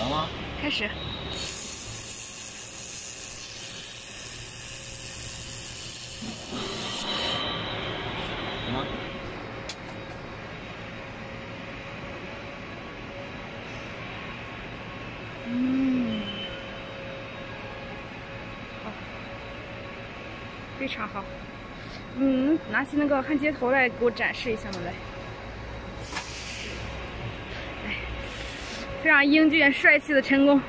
了吗？开始。什么？嗯，好，非常好。嗯，拿起那个焊接头来给我展示一下嘛，来。非常英俊帅气的陈工